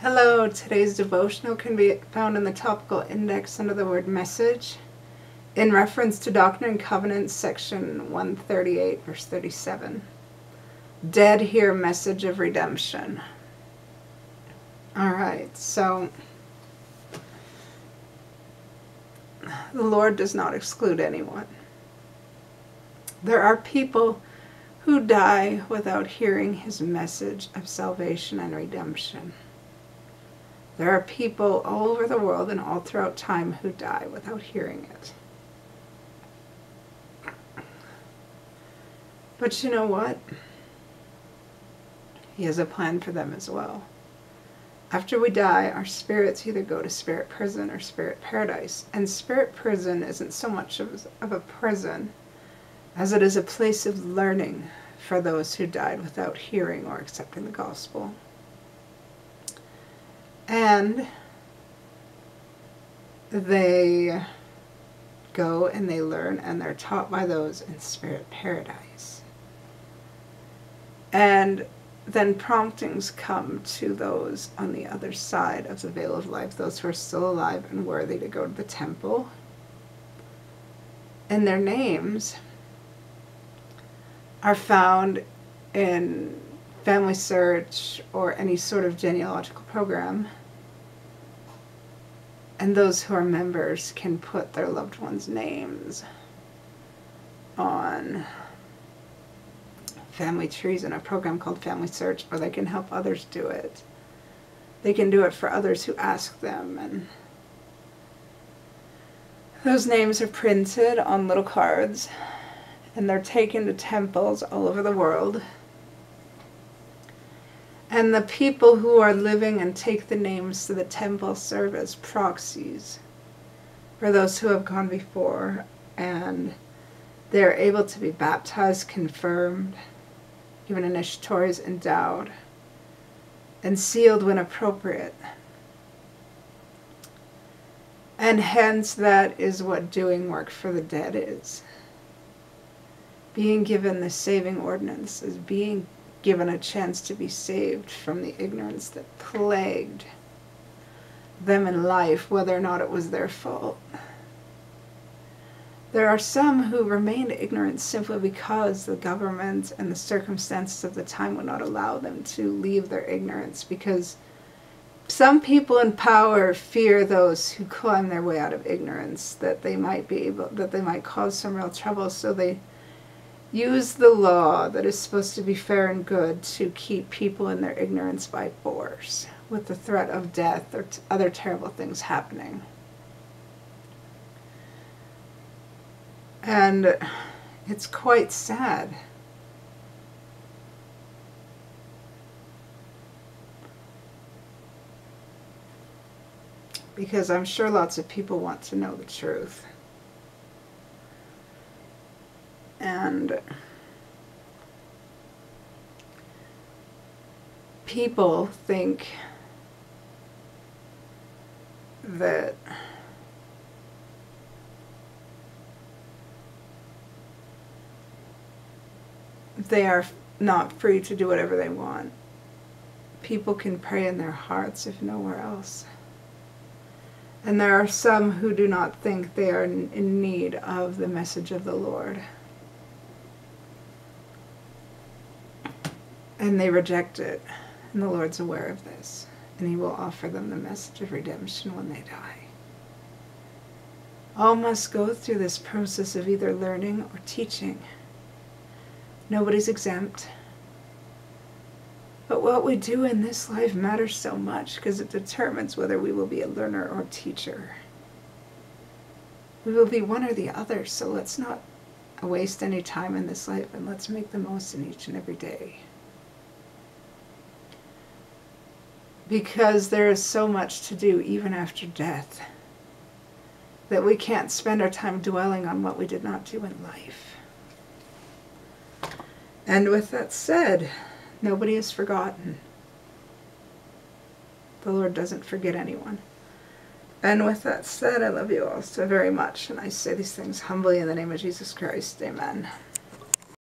Hello, today's devotional can be found in the topical index under the word message in reference to Doctrine and Covenants, section 138, verse 37. Dead hear message of redemption. All right, so the Lord does not exclude anyone. There are people who die without hearing his message of salvation and redemption. There are people all over the world and all throughout time who die without hearing it. But you know what? He has a plan for them as well. After we die, our spirits either go to spirit prison or spirit paradise. And spirit prison isn't so much of, a prison as it is a place of learning for those who died without hearing or accepting the gospel. And they go and they learn and they're taught by those in spirit paradise. And then promptings come to those on the other side of the veil of life, those who are still alive and worthy to go to the temple. And their names are found in Family Search or any sort of genealogical program. And those who are members can put their loved ones' names on family trees in a program called Family Search, or they can help others do it. They can do it for others who ask them. And those names are printed on little cards, and they're taken to temples all over the world. And the people who are living and take the names to the temple serve as proxies for those who have gone before, and they're able to be baptized, confirmed, given initiatories endowed, and sealed when appropriate. And hence, that is what doing work for the dead is. Being given the saving ordinance is being given a chance to be saved from the ignorance that plagued them in life, whether or not it was their fault. There are some who remained ignorant simply because the government and the circumstances of the time would not allow them to leave their ignorance because some people in power fear those who climb their way out of ignorance that they might be able that they might cause some real trouble so they use the law that is supposed to be fair and good to keep people in their ignorance by force with the threat of death or other terrible things happening And it's quite sad. Because I'm sure lots of people want to know the truth. And people think that they are not free to do whatever they want. People can pray in their hearts if nowhere else. And there are some who do not think they are in need of the message of the Lord. And they reject it. And the Lord's aware of this. And he will offer them the message of redemption when they die. All must go through this process of either learning or teaching. Nobody's exempt. But what we do in this life matters so much because it determines whether we will be a learner or teacher. We will be one or the other, so let's not waste any time in this life and let's make the most in each and every day. Because there is so much to do even after death that we can't spend our time dwelling on what we did not do in life. And with that said, nobody is forgotten. The Lord doesn't forget anyone. And with that said, I love you all so very much, and I say these things humbly in the name of Jesus Christ. Amen.